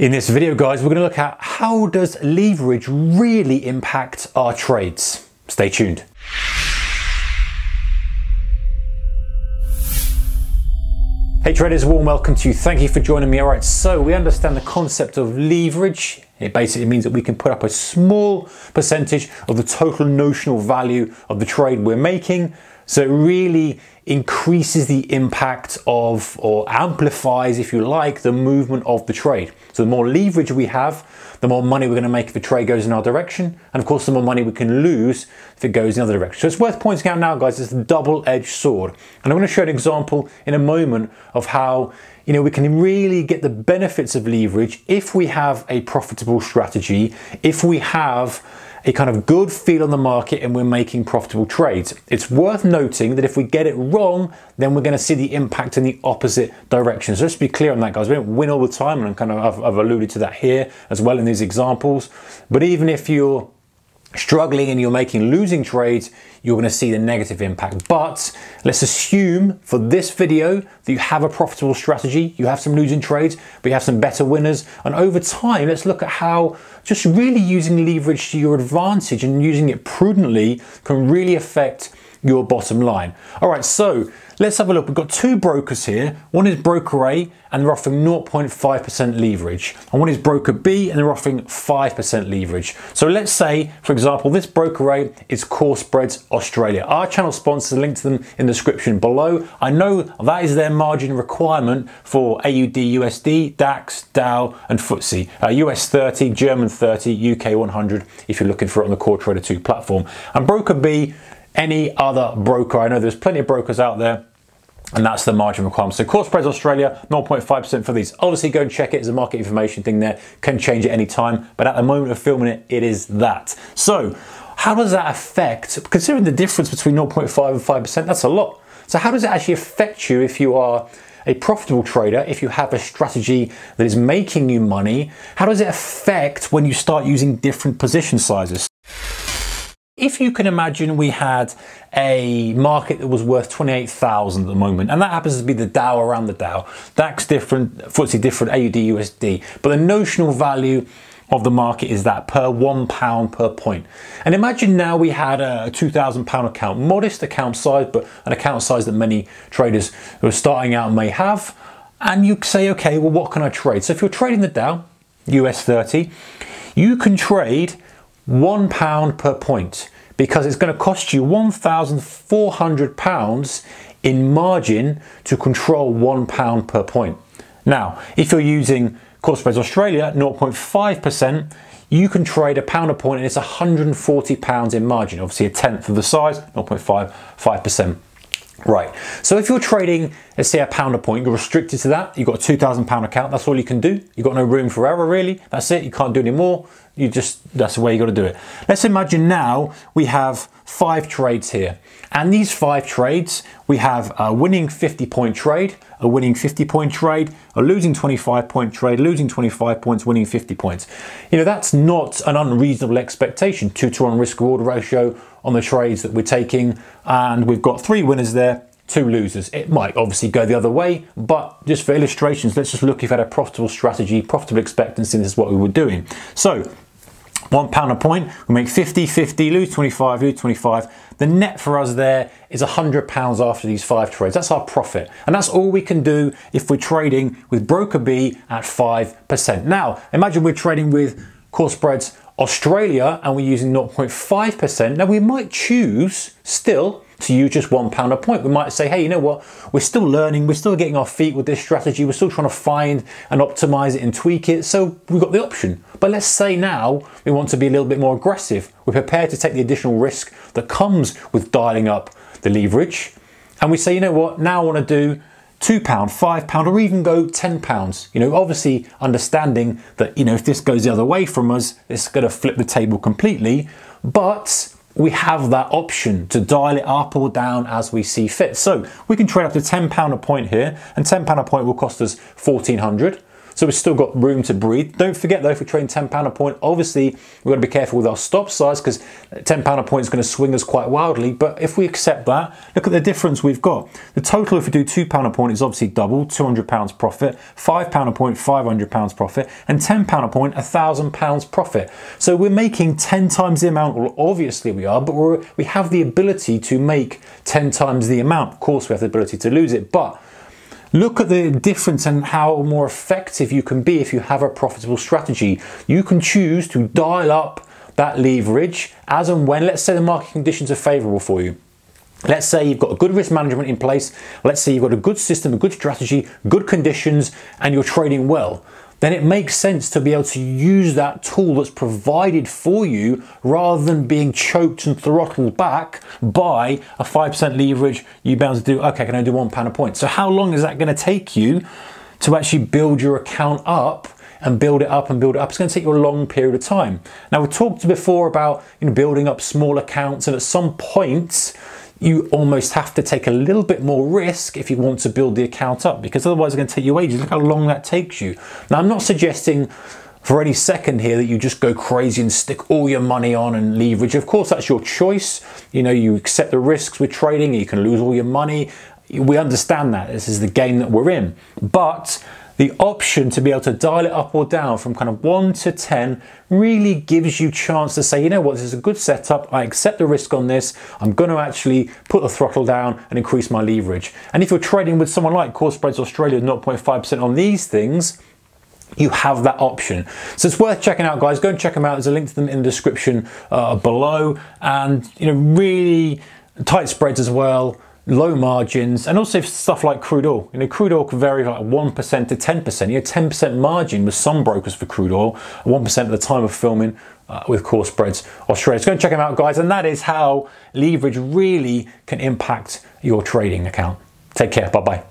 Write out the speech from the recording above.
In this video guys, we're going to look at how does leverage really impact our trades. Stay tuned. Hey traders, warm welcome to you. Thank you for joining me. All right, so we understand the concept of leverage. It basically means that we can put up a small percentage of the total notional value of the trade we're making. So it really increases the impact of, or amplifies, if you like, the movement of the trade. So the more leverage we have, the more money we're going to make if the trade goes in our direction. And of course, the more money we can lose if it goes in the other direction. So it's worth pointing out now, guys, it's a double-edged sword. And I'm going to show an example in a moment of how you know, we can really get the benefits of leverage if we have a profitable strategy, if we have a kind of good feel on the market and we're making profitable trades. It's worth noting that if we get it wrong, then we're going to see the impact in the opposite direction. So let's be clear on that, guys. We don't win all the time, and kind of I've, I've alluded to that here as well in these examples. But even if you're struggling and you're making losing trades, you're going to see the negative impact. But let's assume for this video that you have a profitable strategy, you have some losing trades, but you have some better winners. And over time, let's look at how just really using leverage to your advantage and using it prudently can really affect your bottom line. All right, so let's have a look. We've got two brokers here. One is broker A and they're offering 0.5% leverage. And one is broker B and they're offering 5% leverage. So let's say, for example, this broker A is CoreSpreads Australia. Our channel sponsors link to them in the description below. I know that is their margin requirement for AUD, USD, DAX, Dow, and FTSE. Uh, US 30, German 30, UK 100 if you're looking for it on the Core Trader 2 platform. And broker B any other broker. I know there's plenty of brokers out there and that's the margin requirement. So CoreSpreads Australia, 0.5% for these. Obviously go and check it, it's a market information thing there, can change at any time, but at the moment of filming it, it is that. So how does that affect, considering the difference between 0.5 and 5%, that's a lot. So how does it actually affect you if you are a profitable trader, if you have a strategy that is making you money, how does it affect when you start using different position sizes? if you can imagine we had a market that was worth 28,000 at the moment, and that happens to be the Dow around the Dow, DAX different, FTSE different, AUD, USD, but the notional value of the market is that per one pound per point. And imagine now we had a 2,000 pound account, modest account size, but an account size that many traders who are starting out may have. And you say, okay, well, what can I trade? So if you're trading the Dow, US 30, you can trade one pound per point because it's going to cost you 1,400 pounds in margin to control one pound per point. Now, if you're using CoreSpreads Australia 0.5%, you can trade a pound a point and it's 140 pounds in margin, obviously a tenth of the size, 0.5, 5%. Right, so if you're trading, let's say a pound a point, you're restricted to that, you've got a 2,000 pound account, that's all you can do. You've got no room for error really, that's it, you can't do any more. You just, that's the way you got to do it. Let's imagine now we have five trades here. And these five trades, we have a winning 50 point trade, a winning 50 point trade, a losing 25 point trade, losing 25 points, winning 50 points. You know, that's not an unreasonable expectation. Two to one risk reward ratio on the trades that we're taking. And we've got three winners there, two losers. It might obviously go the other way, but just for illustrations, let's just look if you had a profitable strategy, profitable expectancy, this is what we were doing. So one pound a point, we make 50, 50, lose 25, lose 25. The net for us there is 100 pounds after these five trades. That's our profit. And that's all we can do if we're trading with broker B at 5%. Now, imagine we're trading with CoreSpreads Australia and we're using 0.5%. Now we might choose still to use just one pound a point. We might say, hey, you know what? We're still learning. We're still getting our feet with this strategy. We're still trying to find and optimize it and tweak it. So we've got the option. But let's say now we want to be a little bit more aggressive. We're prepared to take the additional risk that comes with dialing up the leverage. And we say, you know what? Now I want to do two pound, five pound, or even go 10 pounds. You know, obviously understanding that, you know, if this goes the other way from us, it's going to flip the table completely. But we have that option to dial it up or down as we see fit. So we can trade up to £10 a point here, and £10 a point will cost us 1400 So we've still got room to breathe. Don't forget though, if we're trading £10 a point, obviously we've got to be careful with our stop size because £10 a point is going to swing us quite wildly. But if we accept that, look at the difference we've got. The total, if we do £2 a point, is obviously double, £200 profit, £5 a point, £500 profit, and £10 a point, £1,000 profit. So we're making 10 times the amount, well, obviously we are, but we have the ability to make 10 times the amount. Of course, we have the ability to lose it, but Look at the difference and how more effective you can be if you have a profitable strategy. You can choose to dial up that leverage as and when, let's say the market conditions are favorable for you. Let's say you've got a good risk management in place. Let's say you've got a good system, a good strategy, good conditions, and you're trading well then it makes sense to be able to use that tool that's provided for you rather than being choked and throttled back by a 5% leverage. You're bound to do, okay, can I do one pound a point? So how long is that going to take you to actually build your account up and build it up and build it up. It's going to take you a long period of time. Now, we talked before about you know, building up small accounts, and at some point, you almost have to take a little bit more risk if you want to build the account up because otherwise it's going to take you ages. Look how long that takes you. Now, I'm not suggesting for any second here that you just go crazy and stick all your money on and leverage. Of course, that's your choice. You know, you accept the risks with trading, you can lose all your money. We understand that. This is the game that we're in. But the option to be able to dial it up or down from kind of 1 to 10 really gives you chance to say, you know what, this is a good setup. I accept the risk on this. I'm going to actually put the throttle down and increase my leverage. And if you're trading with someone like CoreSpreads Australia 0.5% on these things, you have that option. So it's worth checking out, guys. Go and check them out. There's a link to them in the description uh, below. And, you know, really tight spreads as well low margins, and also stuff like crude oil. You know, crude oil can vary like 1% to 10%. You know, 10% margin with some brokers for crude oil, 1% at the time of filming uh, with CoreSpreads Australia. So go and check them out, guys. And that is how leverage really can impact your trading account. Take care. Bye bye.